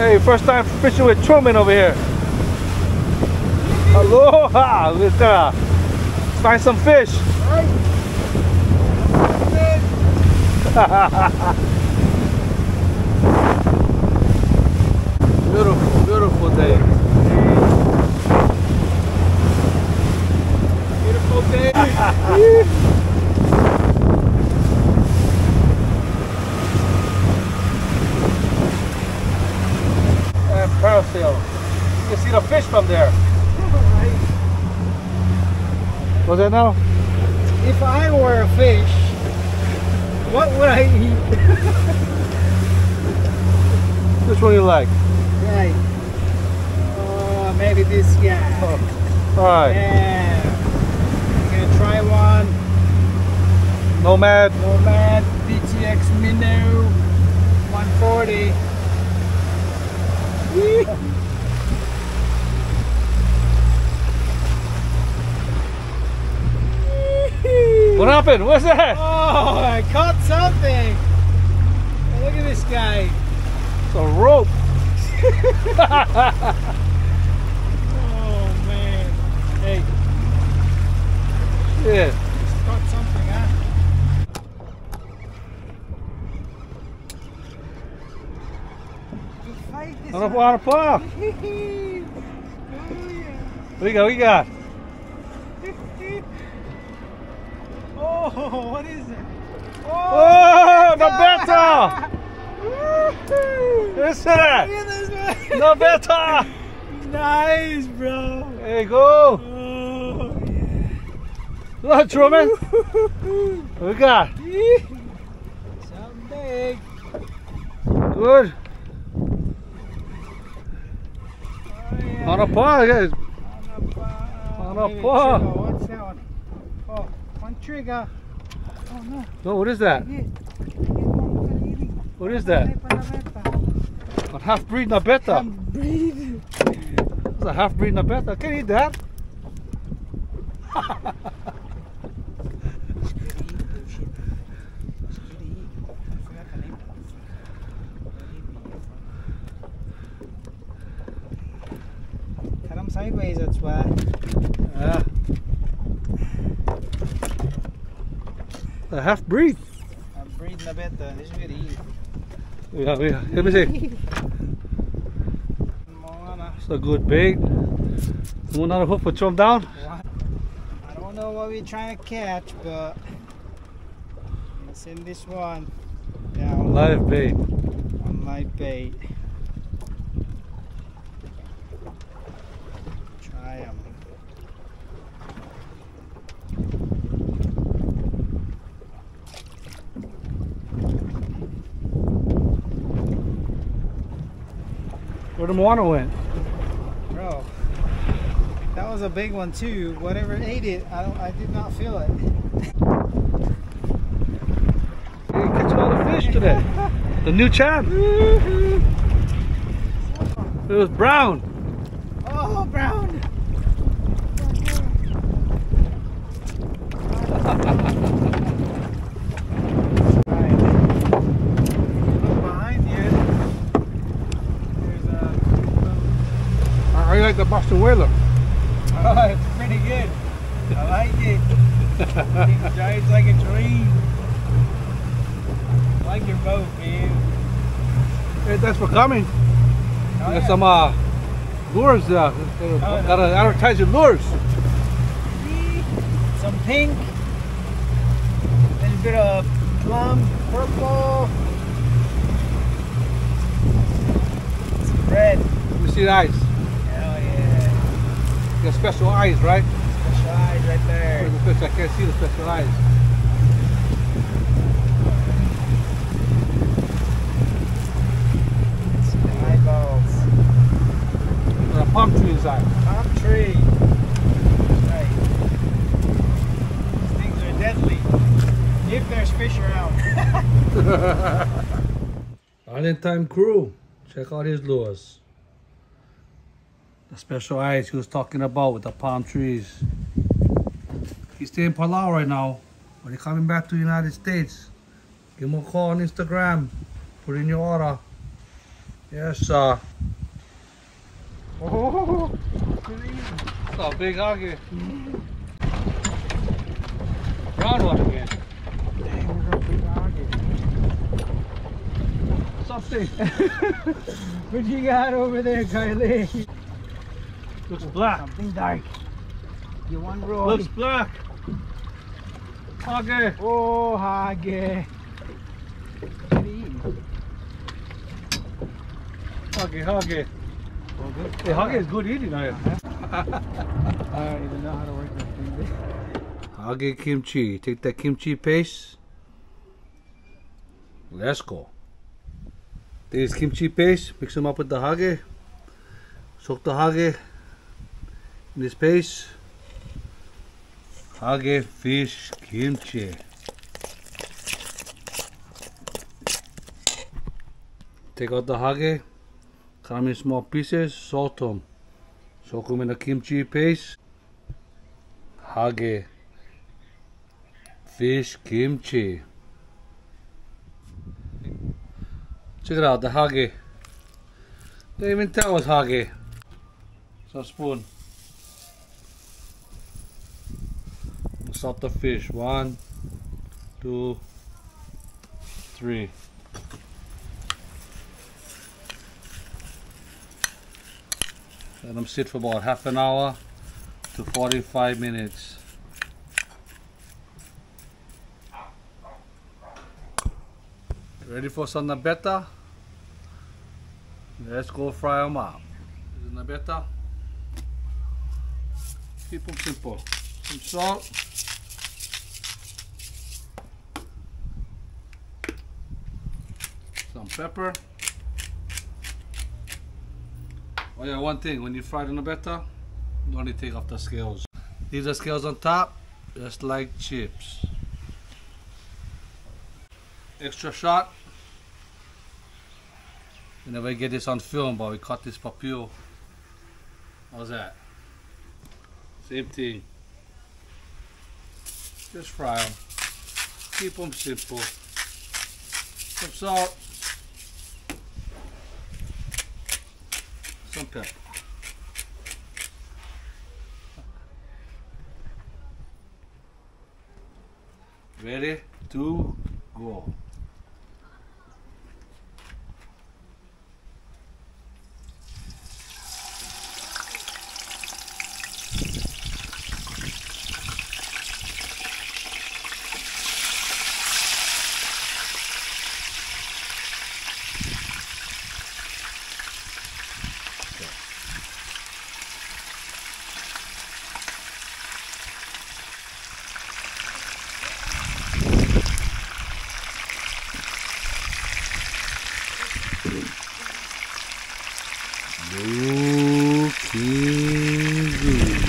Hey, first time fishing with Truman over here. Aloha! Let's find some fish. beautiful, beautiful day. Beautiful day. And parasail. You can see the fish from there. What's that now? if I were a fish, what would I eat? Which one you like? Right. Uh, maybe this guy. All right. Yeah. Gonna try one. Nomad. Nomad DTX Minnow 140. What happened? What's that? Oh, I caught something. Look at this guy. It's a rope. Oh man. Hey, Yeah. just caught something, huh? Fight this On a, on a plow. one. What you got? What you got? Oh, what is it? Oh, oh the beta! What's that? Look at this man. The beta! Nice, bro. There you go. Oh, yeah. Look, Truman. We got? Something big. Good. Oh, yeah. On a paw, guys. On On a maybe paw. trigger. What's that one? Oh, one trigger. Oh no. No, what is that? Hit. Hit one for eating. What is that? A half breed nabeta. I'm. It's a half breed nabeta. I can eat that. Sideways, that's why. Yeah. A half breed. I'm breathing a bit though. This is good to eat. Yeah, yeah. Let me see. It's a good bait. One other hook for chum down. I don't know what we're trying to catch, but let's send this one down Live bait. on my bait. Try them. The Moana went. Bro, that was a big one too. Whatever ate it, I. I did not feel it. Hey, catching all the fish today. The new champ. It was brown. Oh, brown. Right. Look behind you. There's a. Are you like the Boston Whaler? Oh, it's pretty good. I like it. It drives like a dream. I like your boat, man. Hey, thanks for coming. Oh, Got yeah. some uh, lures. Uh, Oh, gotta advertise your lures. some pink, a little bit of plum, purple, some red. Let me see the eyes. Hell yeah. You got special eyes, right? Special eyes right there. Where's the fish? I can't see the special eyes. Some eyeballs. There's a palm tree inside. Palm tree. Right. These things are deadly. If there's fish around. Island Time Crew. Check out his lures. The special eyes he was talking about with the palm trees. He's staying in Palau right now. When he's coming back to the United States, give him a call on Instagram. Put in your order. Yes, sir. Oh, It's a big huggy. Brown one again. Something. what you got over there, Kylie? Looks black. Something dark. You want Roy? Looks black. Huggy. Oh, Hage. Huggy, huggy. Hey, huggy is good eating, are you? I don't even know how to work this thing. Hage kimchi. Take that kimchi paste. Let's go. This kimchi paste. Mix them up with the hage. Soak the hage in this. Hage fish kimchi. Take out the hage. Cut them in small pieces. Salt them. Soak them in the kimchi paste. Hage fish kimchi. Check it out, the hage. Didn't even tell was hage. So spoon. Salt the fish. One, two, three. Let them sit for about half an hour to 45 minutes. Ready for some nabeta? Let's go fry them up. This is nabeta. Keep them simple. Some salt. Some pepper. Oh yeah, one thing, when you fry the nabeta, you only take off the scales. Leave the scales on top, just like chips. Extra shot. We never get this on film, but we caught this papio. How's that? Same thing. Just fry them. Keep them simple. Some salt. Ready to go. Looking good.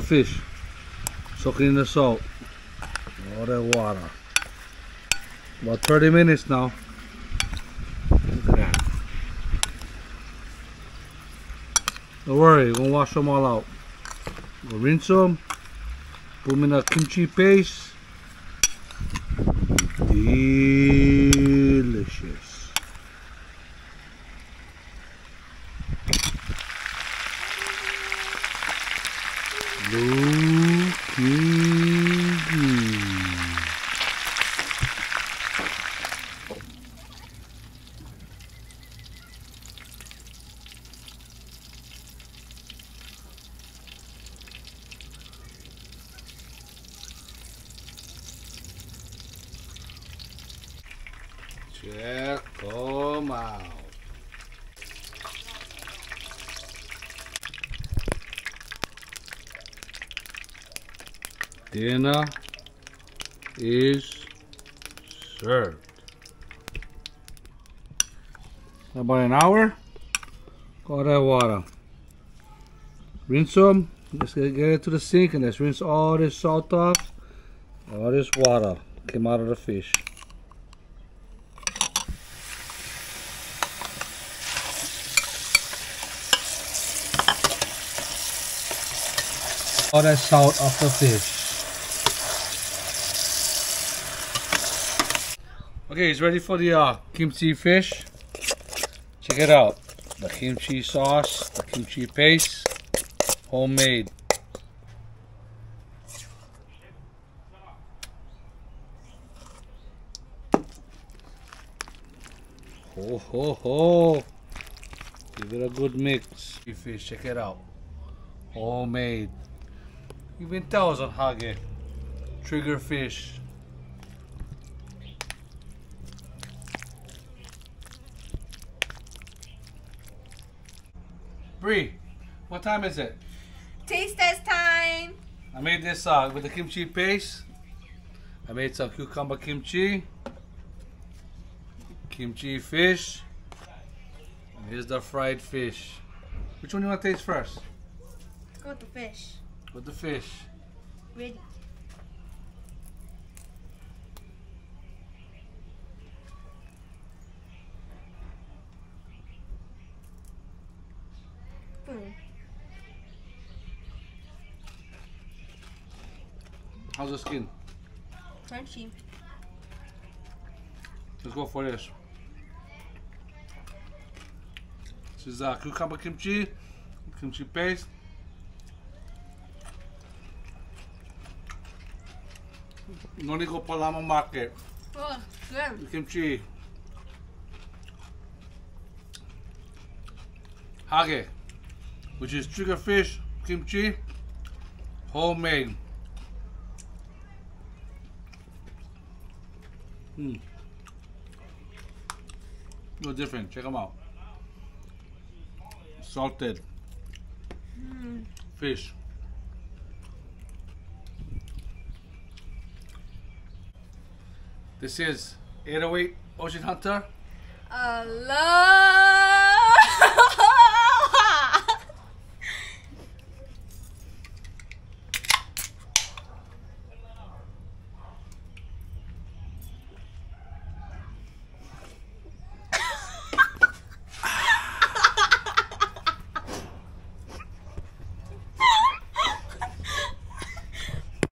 A fish soaking in the salt. All that water. About 30 minutes now. Look at that. Don't worry, we're gonna wash them all out. We'll rinse them, put them in a kimchi paste. Delicious. Looking good. Check them out. Dinner is served. About an hour. Got that water. Rinse them. Let's get it to the sink and let's rinse all this salt off. All this water came out of the fish. all that salt off the fish. Okay, he's ready for the uh, kimchi fish. Check it out. The kimchi sauce, the kimchi paste, homemade. Ho ho ho! Give it a good mix. Fish, check it out. Homemade. It's on Hage. Trigger fish. Bree, what time is it? Taste test time. I made this uh, with the kimchi paste. I made some cucumber kimchi, kimchi fish, and here's the fried fish. Which one do you want to taste first? Let's go with the fish. With the fish. Ready. Boom. How's the skin? Crunchy. Let's go for this. This is uh, cucumber kimchi, kimchi paste. No need go Palama Market. Oh, good. The kimchi. Hage, which is trigger fish kimchi, homemade. Hmm. No different. Check them out. Salted Mm. fish. This is 808 Ocean Hunter. Aloha.